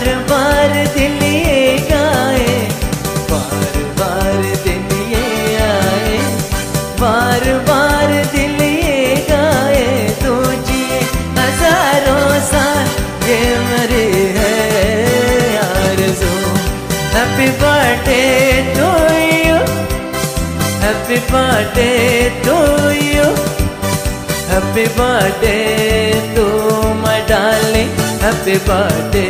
बार बार दिल ये गाए बार बार दिल ये आए बार बार दिल ये गाए, तो तू जिए हज़ारों साल ये मरे है आरज़ू। Happy birthday to you happy birthday to you happy birthday to my darling happy birthday